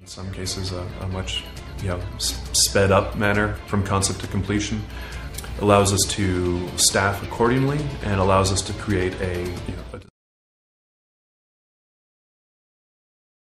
In some cases, a, a much you know, sped up manner from concept to completion. Allows us to staff accordingly and allows us to create a you know,